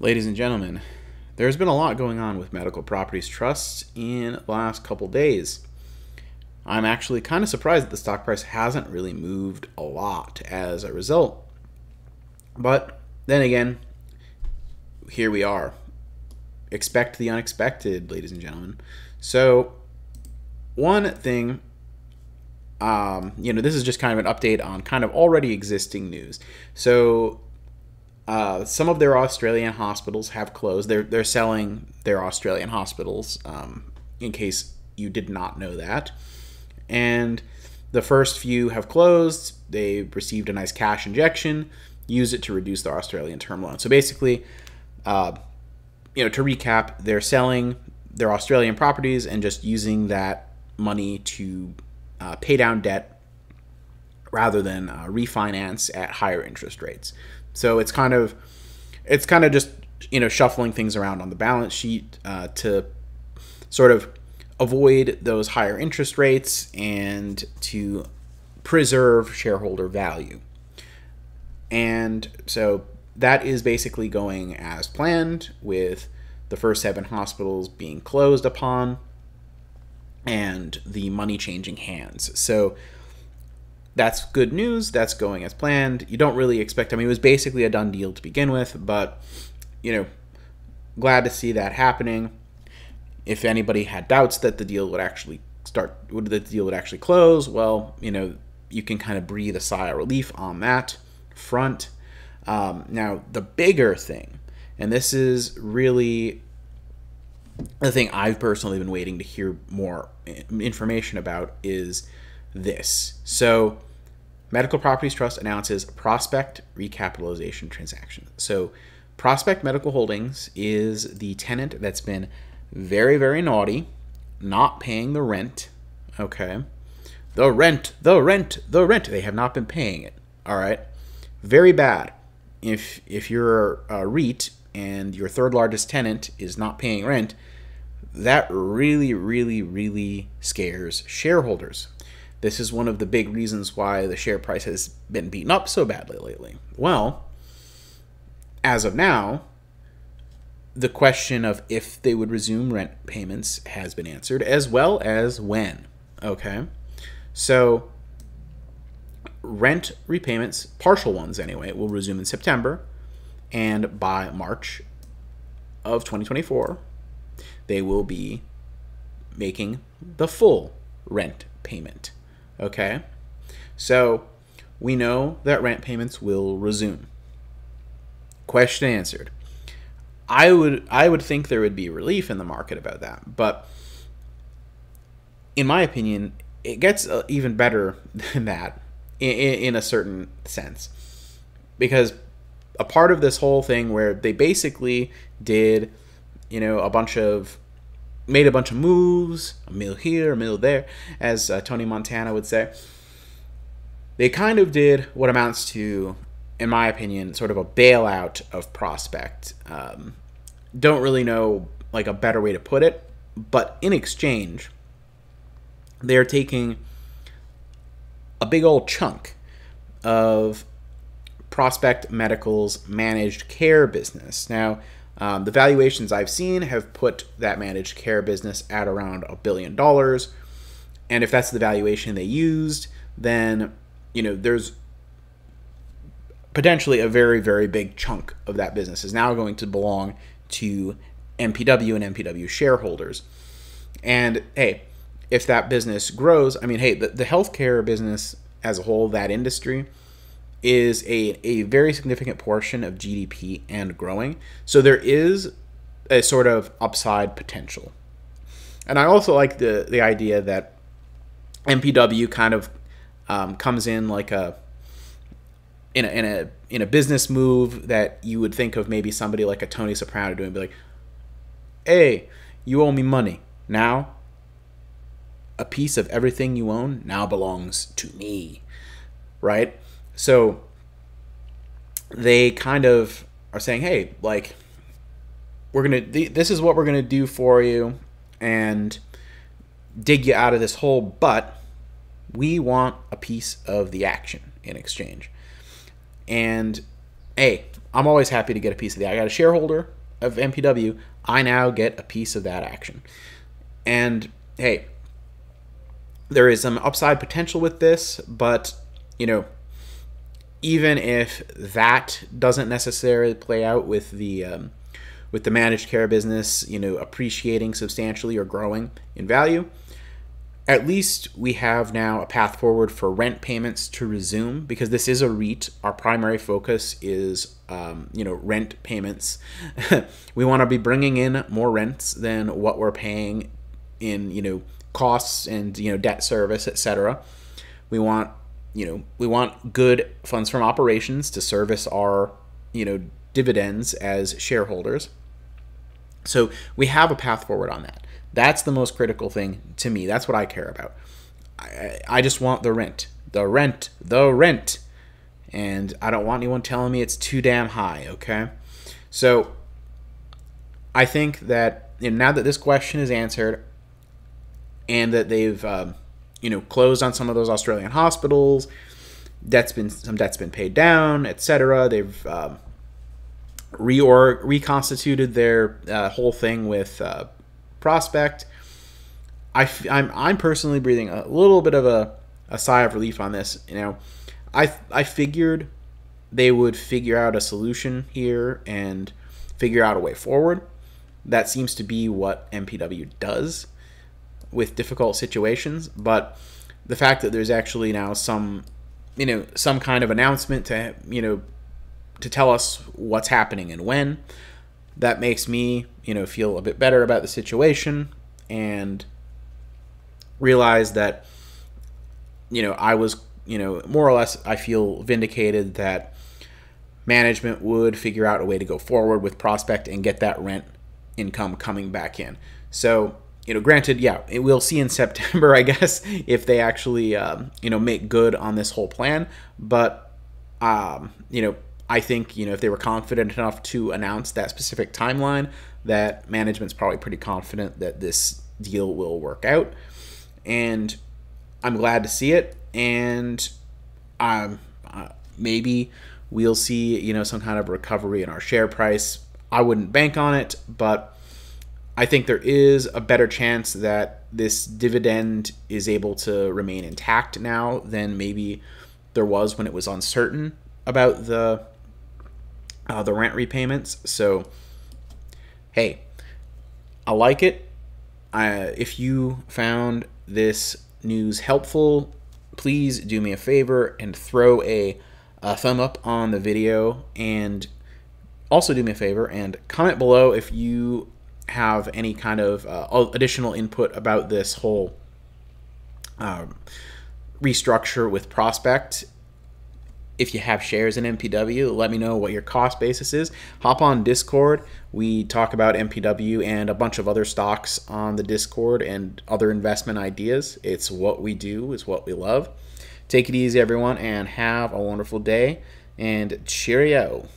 Ladies and gentlemen, there's been a lot going on with Medical Properties trusts in the last couple days. I'm actually kind of surprised that the stock price hasn't really moved a lot as a result. But then again, here we are. Expect the unexpected, ladies and gentlemen. So, one thing, um, you know, this is just kind of an update on kind of already existing news. So, uh, some of their Australian hospitals have closed. They're they're selling their Australian hospitals. Um, in case you did not know that, and the first few have closed. They received a nice cash injection, use it to reduce their Australian term loan. So basically, uh, you know, to recap, they're selling their Australian properties and just using that money to uh, pay down debt rather than uh, refinance at higher interest rates. So it's kind of it's kind of just you know shuffling things around on the balance sheet uh, to sort of avoid those higher interest rates and to preserve shareholder value. And so that is basically going as planned with the first seven hospitals being closed upon and the money changing hands. So that's good news. That's going as planned. You don't really expect, I mean, it was basically a done deal to begin with, but, you know, glad to see that happening. If anybody had doubts that the deal would actually start, would the deal would actually close, well, you know, you can kind of breathe a sigh of relief on that front. Um, now, the bigger thing, and this is really the thing I've personally been waiting to hear more information about, is this. So, Medical Properties Trust announces Prospect recapitalization transaction. So, Prospect Medical Holdings is the tenant that's been very, very naughty, not paying the rent. Okay. The rent, the rent, the rent. They have not been paying it. All right. Very bad. If if you're a REIT and your third largest tenant is not paying rent, that really, really, really scares shareholders. This is one of the big reasons why the share price has been beaten up so badly lately. Well, as of now, the question of if they would resume rent payments has been answered, as well as when. Okay? So, rent repayments, partial ones anyway, will resume in September, and by March of 2024, they will be making the full rent payment. Okay? So we know that rent payments will resume. Question answered. I would I would think there would be relief in the market about that, but in my opinion, it gets uh, even better than that in, in a certain sense, because a part of this whole thing where they basically did, you know, a bunch of made a bunch of moves, a mill here, a mill there, as uh, Tony Montana would say. They kind of did what amounts to, in my opinion, sort of a bailout of Prospect. Um, don't really know like a better way to put it, but in exchange, they're taking a big old chunk of Prospect Medical's managed care business. Now, um, the valuations I've seen have put that managed care business at around a billion dollars. And if that's the valuation they used, then, you know, there's potentially a very, very big chunk of that business is now going to belong to MPW and MPW shareholders. And hey, if that business grows, I mean, hey, the, the healthcare business as a whole, that industry, is a, a very significant portion of GDP and growing. So there is a sort of upside potential. And I also like the, the idea that MPW kind of um, comes in like a in a, in a in a business move that you would think of maybe somebody like a Tony Soprano doing, be like, "Hey, you owe me money now. A piece of everything you own now belongs to me." Right? So they kind of are saying, hey, like, we're going to, this is what we're going to do for you and dig you out of this hole, but we want a piece of the action in exchange. And hey, I'm always happy to get a piece of that. I got a shareholder of MPW. I now get a piece of that action. And hey, there is some upside potential with this, but you know, even if that doesn't necessarily play out with the um, with the managed care business, you know, appreciating substantially or growing in value, at least we have now a path forward for rent payments to resume because this is a REIT. Our primary focus is, um, you know, rent payments. we want to be bringing in more rents than what we're paying in, you know, costs and you know debt service, etc. We want you know we want good funds from operations to service our you know dividends as shareholders. So we have a path forward on that. That's the most critical thing to me. That's what i care about. I, I just want the rent the rent the rent. And i don't want anyone telling me it's too damn high okay? So i think that you know, now that this question is answered and that they've um, you know closed on some of those Australian hospitals. Debt's been some debt's been paid down, etc. They've um, reorg reconstituted their uh, whole thing with uh, Prospect. I f- I'm I'm personally breathing a little bit of a, a sigh of relief on this. You know, I I figured they would figure out a solution here and figure out a way forward. That seems to be what MPW does with difficult situations, but the fact that there's actually now some, you know, some kind of announcement to, you know, to tell us what's happening and when, that makes me, you know, feel a bit better about the situation and realize that, you know, I was, you know, more or less, I feel vindicated that management would figure out a way to go forward with Prospect and get that rent income coming back in. So you know, granted, yeah, we'll see in September, I guess, if they actually, um, you know, make good on this whole plan. But, um, you know, I think, you know, if they were confident enough to announce that specific timeline, that management's probably pretty confident that this deal will work out. And I'm glad to see it. And um, uh, maybe we'll see, you know, some kind of recovery in our share price. I wouldn't bank on it, but I think there is a better chance that this dividend is able to remain intact now than maybe there was when it was uncertain about the uh, the rent repayments. So, hey, I like it. Uh, if you found this news helpful, please do me a favor and throw a, a thumb up on the video and also do me a favor and comment below if you have any kind of uh, additional input about this whole um, restructure with Prospect, if you have shares in MPW, let me know what your cost basis is. Hop on Discord. We talk about MPW and a bunch of other stocks on the Discord and other investment ideas. It's what we do, is what we love. Take it easy, everyone, and have a wonderful day. And cheerio.